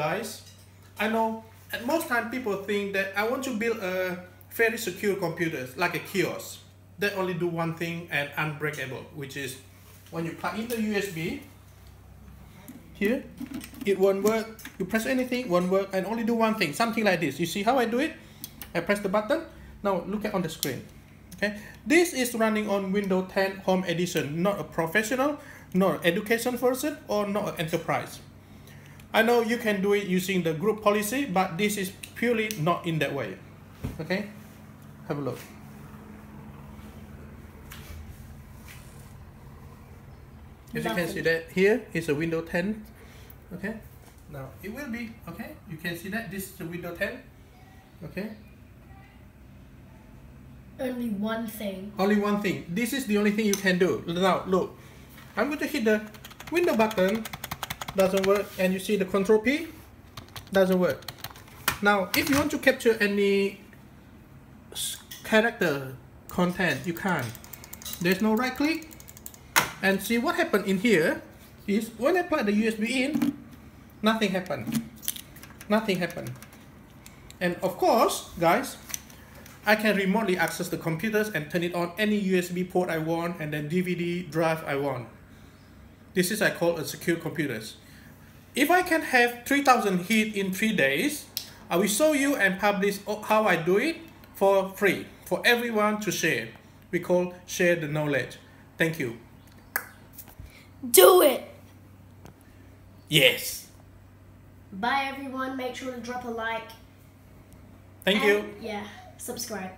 guys, I know at most time people think that I want to build a very secure computer like a kiosk that only do one thing and unbreakable, which is when you plug in the USB here, it won't work. You press anything, won't work, and only do one thing, something like this. You see how I do it? I press the button. Now look at on the screen. Okay, this is running on Windows 10 Home Edition, not a professional, not education version, or not enterprise. I know you can do it using the group policy, but this is purely not in that way. Okay, have a look. As you can see that here is a Windows 10. Okay, now it will be okay. You can see that this is the Windows 10. Okay, Only one thing. only one thing. This is the only thing you can do. Now look, I'm going to hit the window button. Doesn't work, and you see the Control P. Doesn't work. Now, if you want to capture any character content, you can't. There's no right click. And see what happened in here is when I plug the USB in, nothing happened. Nothing happened. And of course, guys, I can remotely access the computers and turn it on any USB port I want and then DVD drive I want. This is I call a secure computers. If I can have 3000 hit in 3 days, I will show you and publish how I do it for free for everyone to share. We call share the knowledge. Thank you. Do it! Yes. Bye everyone. Make sure to drop a like. Thank and- you. Yeah. Subscribe.